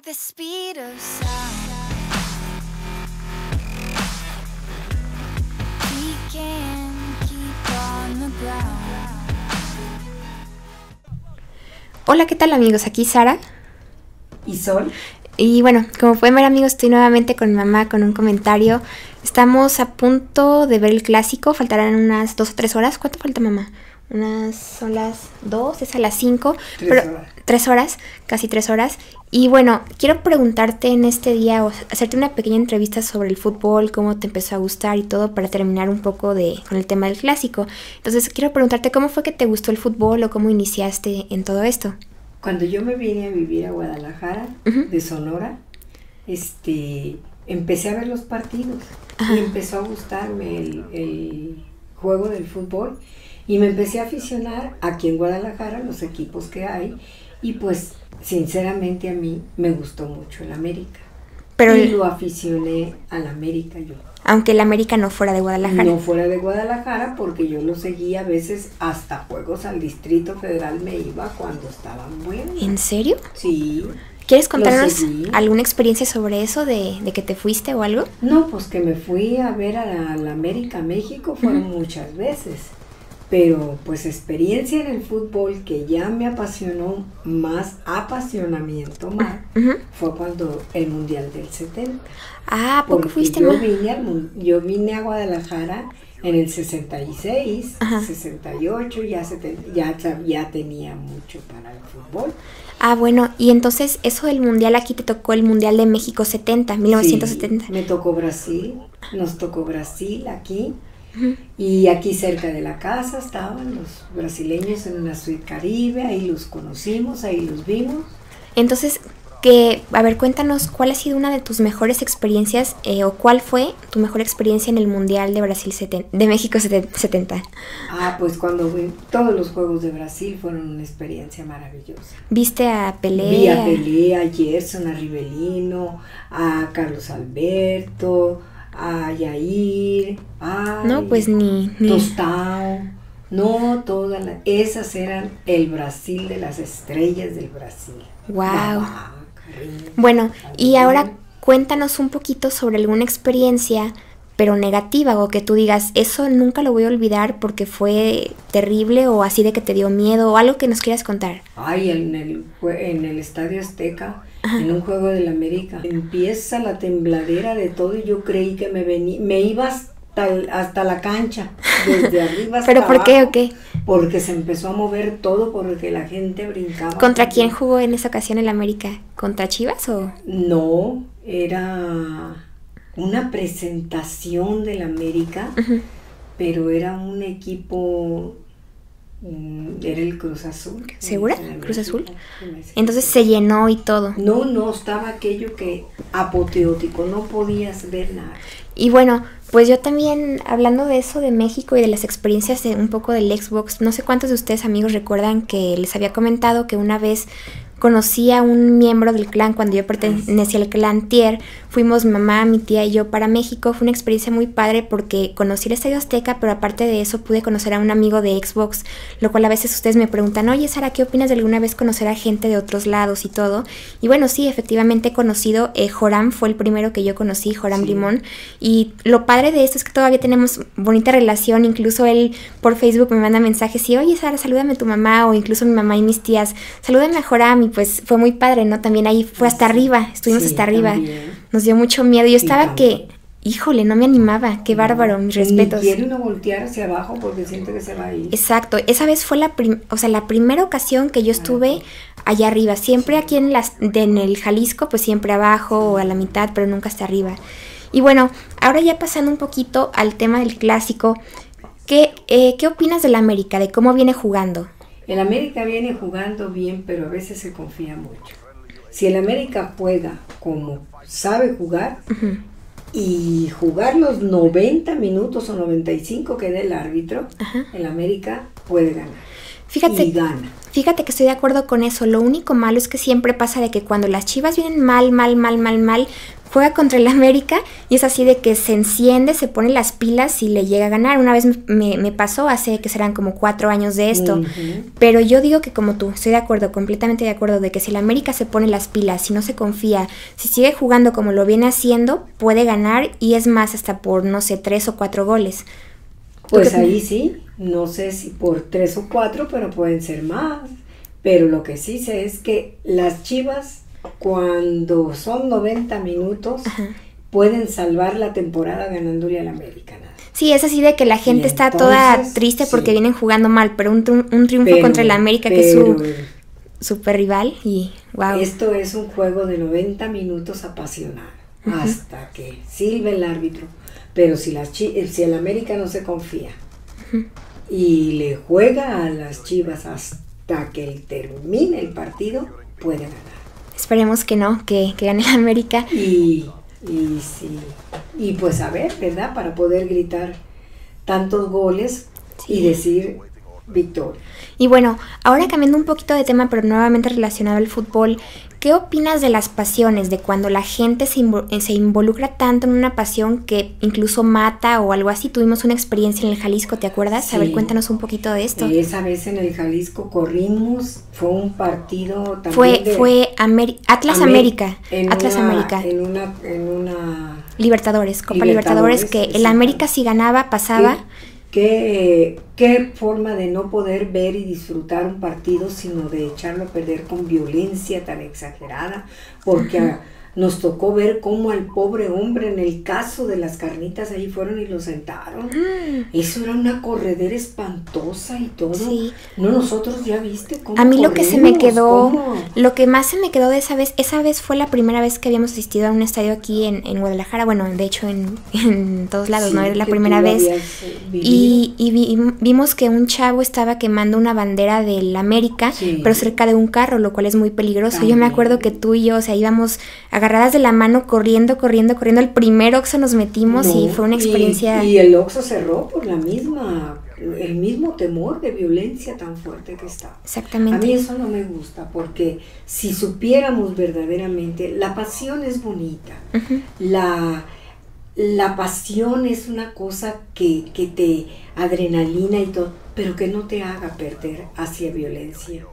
like the speed of sound. We can keep on the ground. Hola, ¿qué tal amigos? Aquí Sara. ¿Y Sol? Y bueno, como pueden ver amigos, estoy nuevamente con mi mamá con un comentario. Estamos a punto de ver el clásico, faltarán unas dos o tres horas. ¿Cuánto falta mamá? Unas son las dos, es a las cinco. Tres pero- horas. Tres horas, casi tres horas. Y bueno, quiero preguntarte en este día, o hacerte una pequeña entrevista sobre el fútbol, cómo te empezó a gustar y todo, para terminar un poco de, con el tema del clásico. Entonces, quiero preguntarte cómo fue que te gustó el fútbol o cómo iniciaste en todo esto. Cuando yo me vine a vivir a Guadalajara, de Sonora, este, empecé a ver los partidos Ajá. y empezó a gustarme el, el juego del fútbol y me empecé a aficionar aquí en Guadalajara, los equipos que hay y pues sinceramente a mí me gustó mucho el América. Pero y lo aficioné al América yo. aunque el América no fuera de Guadalajara. No fuera de Guadalajara porque yo lo seguía a veces hasta juegos al Distrito Federal me iba cuando estaban buenos. ¿En serio? Sí. ¿Quieres contarnos alguna experiencia sobre eso de, de que te fuiste o algo? No, pues que me fui a ver a la, a la América México fueron muchas veces. Pero pues experiencia en el fútbol que ya me apasionó más, apasionamiento más, fue cuando el Mundial del 70. Ah, ¿a poco Porque fuiste yo vine, al yo vine a Guadalajara en el 66, Ajá. 68, ya, seten- ya, ya tenía mucho para el fútbol. Ah, bueno, y entonces eso del mundial aquí te tocó el Mundial de México 70, 1970. Sí, me tocó Brasil, nos tocó Brasil aquí. Y aquí cerca de la casa estaban los brasileños en una suite caribe, ahí los conocimos, ahí los vimos. Entonces, que, a ver, cuéntanos cuál ha sido una de tus mejores experiencias eh, o cuál fue tu mejor experiencia en el Mundial de Brasil 70, de México 70. Ah, pues cuando vi todos los juegos de Brasil fueron una experiencia maravillosa. ¿Viste a Pelé? Vi a Pelé, a Gerson, a Rivelino, a Carlos Alberto, a Yair, a No, pues ni... ni- Tostao. No, todas las, esas eran el Brasil de las estrellas del Brasil. Carrillo, Bueno, y ahora cuéntanos un poquito sobre alguna experiencia, pero negativa, o que tú digas, eso nunca lo voy a olvidar porque fue terrible o así de que te dio miedo o algo que nos quieras contar. Ay, en el, en el Estadio Azteca, en un juego del América, empieza la tembladera de todo y yo creí que me venía, me iba hasta, el- hasta la cancha, desde arriba hasta ¿Pero por qué o qué? Porque se empezó a mover todo porque la gente brincaba. ¿Contra quién jugó en esa ocasión el América? ¿Contra Chivas o...? No, era una presentación del América, pero era un equipo, era el Cruz Azul. ¿Segura? ¿Cruz Azul? Entonces se llenó y todo. No, no, estaba aquello que apoteótico, no podías ver nada. Y bueno, pues yo también, hablando de eso de México y de las experiencias de un poco del Xbox, no sé cuántos de ustedes amigos recuerdan que les había comentado que una vez conocí a un miembro del clan cuando yo pertenecía al clan Tier. Fuimos mi mamá, mi tía y yo para México. Fue una experiencia muy padre porque conocí el Estadio Azteca, pero aparte de eso pude conocer a un amigo de Xbox, lo cual a veces ustedes me preguntan, oye Sara, ¿qué opinas de alguna vez conocer a gente de otros lados y todo? Y bueno, sí, efectivamente he conocido, eh, Joram fue el primero que yo conocí, Joram Sí. Limón. Y lo padre de esto es que todavía tenemos bonita relación. Incluso él por Facebook me manda mensajes y, oye Sara, salúdame a tu mamá. O incluso mi mamá y mis tías, salúdame a Joram. Y pues fue muy padre, ¿no? También ahí fue hasta arriba, estuvimos Sí, hasta arriba. también. Nos dio mucho miedo. Yo estaba que, híjole, no me animaba. Qué bárbaro, mis respetos. Ni quiere uno voltear hacia abajo porque siente que se va a ir. Exacto, esa vez fue la, prim- o sea, la primera ocasión que yo estuve allá arriba. Siempre aquí en, las, de- en el Jalisco, pues siempre abajo o a la mitad, pero nunca hasta arriba. Y bueno, ahora ya pasando un poquito al tema del clásico, ¿qué, eh, ¿qué opinas del América, de cómo viene jugando? El América viene jugando bien, pero a veces se confía mucho. Si el América juega como sabe jugar y jugar los 90 minutos o 95 que dé el árbitro, el América puede ganar. Fíjate, y gana. Fíjate que estoy de acuerdo con eso. Lo único malo es que siempre pasa de que cuando las Chivas vienen mal, mal, mal, mal, mal, juega contra el América y es así de que se enciende, se pone las pilas y le llega a ganar. Una vez me, me pasó, hace que serán como cuatro años de esto. Pero yo digo que como tú, estoy de acuerdo, completamente de acuerdo, de que si el América se pone las pilas, si no se confía, si sigue jugando como lo viene haciendo, puede ganar y es más hasta por, no sé, tres o cuatro goles. ¿Tú Pues ahí sí, no sé si por tres o cuatro, pero pueden ser más. Pero lo que sí sé es que las Chivas, cuando son 90 minutos, pueden salvar la temporada ganándole al América. Sí, es así de que la gente está toda triste porque sí. vienen jugando mal, pero un, un triunfo Pero- contra el América, que es su super rival, y wow. Esto es un juego de 90 minutos apasionado, hasta que silbe el árbitro. Pero si, las chi- si el América no se confía y le juega a las Chivas hasta que termine el partido, puede ganar. Esperemos que no, que, que gane el América. Y, y, sí, y pues a ver, ¿verdad? Para poder gritar tantos goles y decir victoria. Y bueno, ahora cambiando un poquito de tema, pero nuevamente relacionado al fútbol, ¿qué opinas de las pasiones, de cuando la gente se, invo- eh, se involucra tanto en una pasión que incluso mata o algo así? Tuvimos una experiencia en el Jalisco, ¿te acuerdas? A ver, Sí. cuéntanos un poquito de esto. Esa vez en el Jalisco corrimos, fue un partido también fue de- fue Ameri- Atlas Amé- América, en Atlas una- América. En una, en una Libertadores, Copa Libertadores, Libertadores, que el América si ganaba pasaba. ¿Qué, qué forma de no poder ver y disfrutar un partido, sino de echarlo a perder con violencia tan exagerada, porque a- nos tocó ver cómo al pobre hombre, en el caso de las carnitas, ahí fueron y lo sentaron. Mm, Eso era una corredera espantosa y todo. Sí. No, nosotros ya viste cómo A mí lo que se me quedó, cómo- lo que más se me quedó de esa vez, esa vez fue la primera vez que habíamos asistido a un estadio aquí en, en Guadalajara, bueno, de hecho en, en todos lados, ¿no? Era la primera vez. eh. Y, y vi- vimos que un chavo estaba quemando una bandera del América, Sí. pero cerca de un carro, lo cual es muy peligroso. Yo me acuerdo que tú y yo, o sea, íbamos agarradas de la mano, corriendo, corriendo, corriendo. El primer Oxxo nos metimos y fue una experiencia... Y, el Oxxo cerró por la misma, el mismo temor de violencia tan fuerte que estaba. A Exactamente. mí eso no me gusta porque si supiéramos verdaderamente, la pasión es bonita, la, la pasión es una cosa que, que te adrenalina y todo, pero que no te haga perder hacia violencia.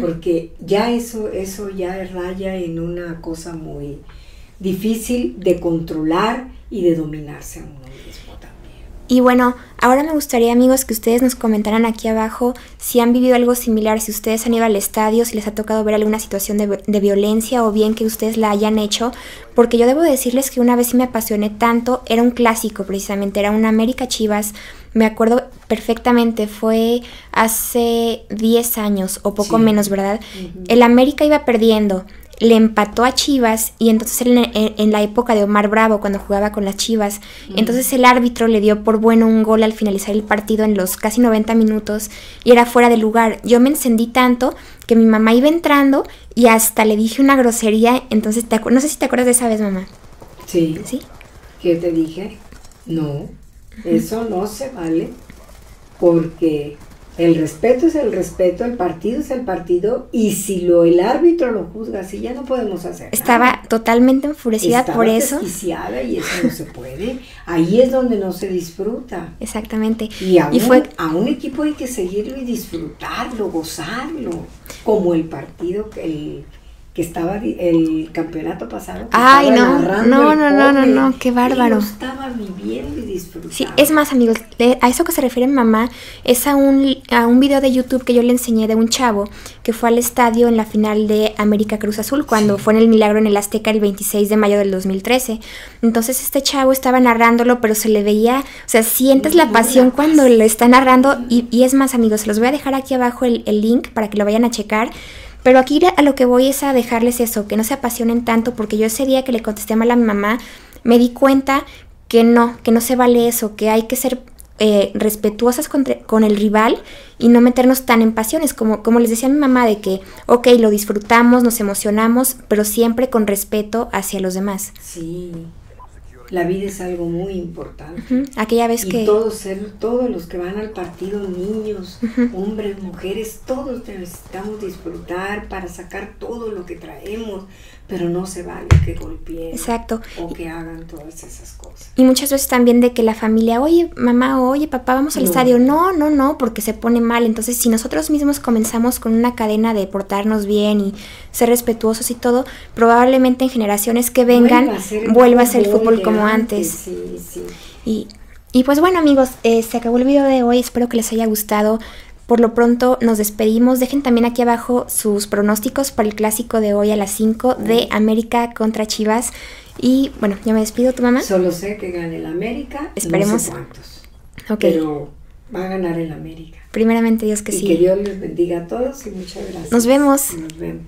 Porque ya eso, eso ya raya en una cosa muy difícil de controlar y de dominarse a uno mismo también. Y bueno, ahora me gustaría amigos que ustedes nos comentaran aquí abajo si han vivido algo similar, si ustedes han ido al estadio, si les ha tocado ver alguna situación de, de violencia o bien que ustedes la hayan hecho, porque yo debo decirles que una vez sí me apasioné tanto, era un clásico precisamente, era una América Chivas, me acuerdo perfectamente, fue hace 10 años o poco Sí. menos, ¿verdad? El América iba perdiendo, le empató a Chivas y entonces en, en- en la época de Omar Bravo, cuando jugaba con las Chivas, entonces el árbitro le dio por bueno un gol al finalizar el partido en los casi 90 minutos y era fuera de lugar. Yo me encendí tanto que mi mamá iba entrando y hasta le dije una grosería, entonces te no sé si te acuerdas de esa vez, mamá. Sí, ¿Sí? ¿qué te dije? No, eso no se vale porque el respeto es el respeto, el partido es el partido y si lo el árbitro lo juzga así ya no podemos hacer Estaba nada. totalmente enfurecida Estaba por eso. desquiciada y eso no se puede. Ahí es donde no se disfruta. Exactamente. Y a, Y un, fue a un equipo hay que seguirlo y disfrutarlo, gozarlo, como el partido que, el, que estaba el campeonato pasado. Ay, no, no, no, no, no, no, qué bárbaro. Lo estaba viviendo y disfrutando. Sí, es más, amigos, a eso que se refiere mi mamá es a un, a un video de YouTube que yo le enseñé de un chavo que fue al estadio en la final de América Cruz Azul, cuando Sí. fue en el Milagro en el Azteca el 26 de mayo del 2013. Entonces este chavo estaba narrándolo, pero se le veía, o sea, sientes la pasión cuando lo está narrando. Y, y es más, amigos, se los voy a dejar aquí abajo el, el link para que lo vayan a checar. Pero aquí a lo que voy es a dejarles eso, que no se apasionen tanto, porque yo ese día que le contesté mal a mi mamá, me di cuenta que no, que no se vale eso, que hay que ser eh, respetuosas contra- con el rival y no meternos tan en pasiones, como, como les decía mi mamá, de que, ok, lo disfrutamos, nos emocionamos, pero siempre con respeto hacia los demás. Sí. La vida es algo muy importante. Ujú, Aquella vez Y que... todos, ser- todos los que van al partido, niños, hombres, mujeres, todos necesitamos disfrutar para sacar todo lo que traemos, pero no se vale que golpeen Exacto. o que hagan todas esas cosas. Y muchas veces también de que la familia, oye mamá, oye papá, vamos al No. estadio. No, no, no, porque se pone mal. Entonces, si nosotros mismos comenzamos con una cadena de portarnos bien y ser respetuosos y todo, probablemente en generaciones que vengan Vuelva a ser el fútbol de como antes. Sí, sí. Y, y pues bueno amigos, eh, se acabó el video de hoy, espero que les haya gustado. Por lo pronto nos despedimos. Dejen también aquí abajo sus pronósticos para el clásico de hoy a las 5 de América contra Chivas. Y bueno, ya me despido, tu mamá. Solo sé que gane el América. Esperemos. No sé cuántos. Ok, Pero va a ganar el América. primeramente Dios que y sí. que Dios les bendiga a todos y muchas gracias. Nos vemos. Nos vemos.